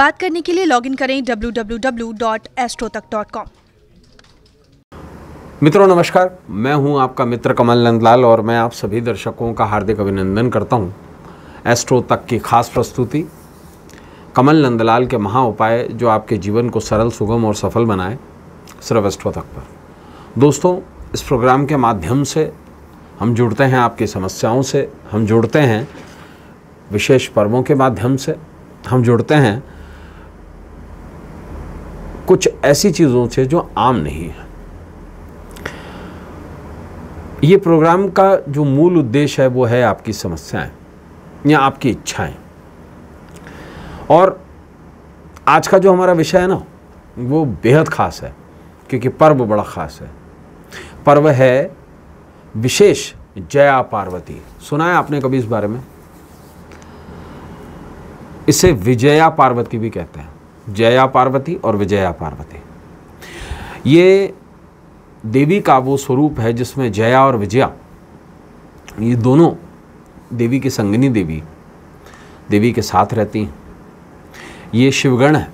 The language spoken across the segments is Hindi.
बात करने के लिए लॉगिन करें www.astrotak.com मित्रों, नमस्कार। मैं हूँ आपका मित्र कमल नंदलाल और मैं आप सभी दर्शकों का हार्दिक अभिनंदन करता हूँ एस्ट्रो तक की खास प्रस्तुति। कमल नंदलाल के महा उपाय जो आपके जीवन को सरल, सुगम और सफल बनाए, सिर्फ़ एस्ट्रो तक पर। दोस्तों, इस प्रोग्राम के माध्यम से हम जुड़ते हैं आपकी समस्याओं से, हम जुड़ते हैं विशेष पर्वों के माध्यम से, हम जुड़ते हैं कुछ ऐसी चीज़ों से जो आम नहीं है। ये प्रोग्राम का जो मूल उद्देश्य है, वो है आपकी समस्याएँ या आपकी इच्छाएँ। और आज का जो हमारा विषय है ना, वो बेहद ख़ास है, क्योंकि पर्व बड़ा ख़ास है। पर्व है विशेष जया पार्वती। सुना है आपने कभी इस बारे में? इसे विजया पार्वती भी कहते हैं। जया पार्वती और विजया पार्वती। ये देवी का वो स्वरूप है जिसमें जया और विजया, ये दोनों देवी की संगनी देवी देवी के साथ रहती हैं। ये शिवगण है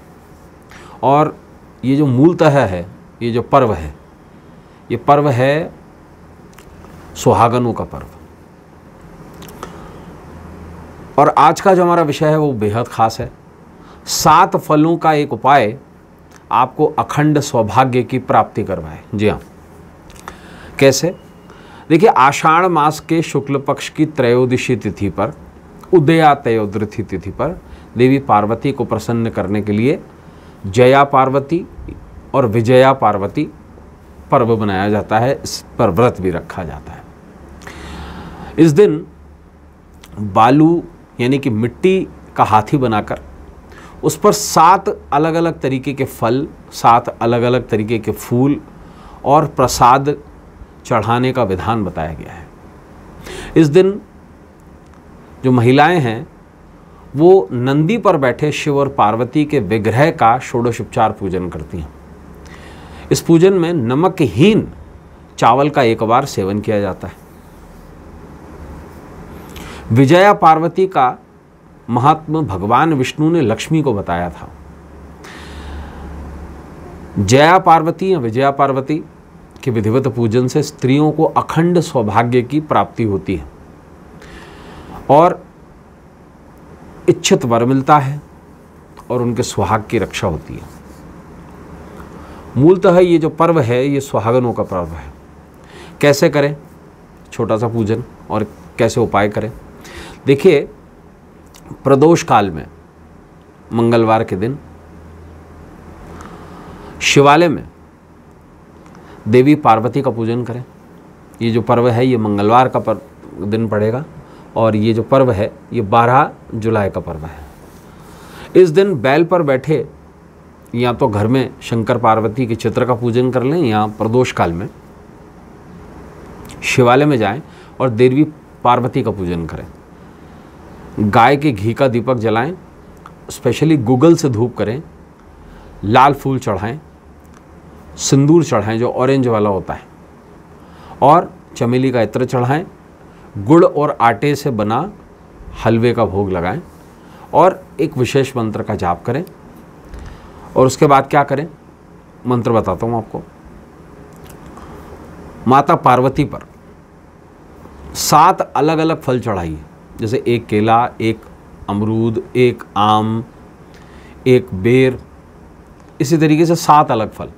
और ये जो मूलतः है, ये जो पर्व है, ये पर्व है सुहागनों का पर्व। और आज का जो हमारा विषय है वो बेहद ख़ास है। सात फलों का एक उपाय आपको अखंड सौभाग्य की प्राप्ति करवाए। जी हाँ। कैसे? देखिए, आषाढ़ मास के शुक्ल पक्ष की त्रयोदशी तिथि पर उदया त्रयोदशी तिथि पर देवी पार्वती को प्रसन्न करने के लिए जया पार्वती और विजया पार्वती पर्व बनाया जाता है। इस पर व्रत भी रखा जाता है। इस दिन बालू, यानी कि मिट्टी का हाथी बनाकर उस पर सात अलग अलग तरीके के फल, सात अलग अलग तरीके के फूल और प्रसाद चढ़ाने का विधान बताया गया है। इस दिन जो महिलाएँ हैं, वो नंदी पर बैठे शिव और पार्वती के विग्रह का षोडशोपचार पूजन करती हैं। इस पूजन में नमकहीन चावल का एक बार सेवन किया जाता है। विजया पार्वती का महात्मा भगवान विष्णु ने लक्ष्मी को बताया था। जया पार्वती या विजया पार्वती के विधिवत पूजन से स्त्रियों को अखंड सौभाग्य की प्राप्ति होती है। और इच्छित वर मिलता है और उनके सुहाग की रक्षा होती है। मूलतः ये जो पर्व है, ये सुहागनों का पर्व है। कैसे करें? छोटा सा पूजन और कैसे उपाय करें? देखिए प्रदोष काल में, मंगलवार के दिन, शिवालय में देवी पार्वती का पूजन करें। ये जो पर्व है, ये मंगलवार का पर्व दिन पड़ेगा और ये जो पर्व है, ये 12 जुलाई का पर्व है। इस दिन बैल पर बैठे या तो घर में शंकर पार्वती के चित्र का पूजन कर लें या प्रदोष काल में, शिवालय में जाएँ और देवी पार्वती का पूजन करें। गाय के घी का दीपक जलाएँ स्पेशली गूगल से धूप करें, लाल फूल चढ़ाएँ, सिंदूर चढ़ाएँ जो ऑरेंज वाला होता है, और चमेली का इत्र चढ़ाएँ, गुड़ और आटे से बना हलवे का भोग लगाएँ, और एक विशेष मंत्र का जाप करें। और उसके बाद क्या करें? मंत्र बताता हूँ आपको। माता पार्वती पर सात अलग अलग फल चढ़ाइए। जैसे एक केला, एक अमरूद, एक आम, एक बेर, इसी तरीके से सात अलग फल।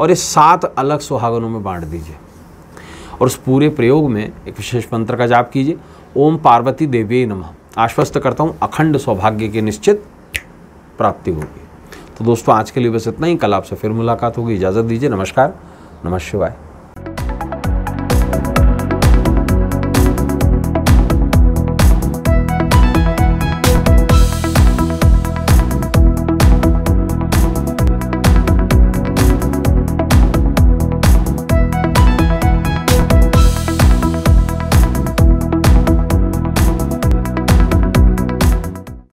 और ये सात अलग सुहागनों में बांट दीजिए। और उस पूरे प्रयोग में एक विशेष मंत्र का जाप कीजिए। ओम पार्वती देवी नमः। आश्वस्त करता हूँ, अखंड सौभाग्य की निश्चित प्राप्ति होगी। तो दोस्तों, आज के लिए बस इतना ही। कल आपसे फिर मुलाकात होगी। इजाज़त दीजिए। नमस्कार। नमः शिवाय।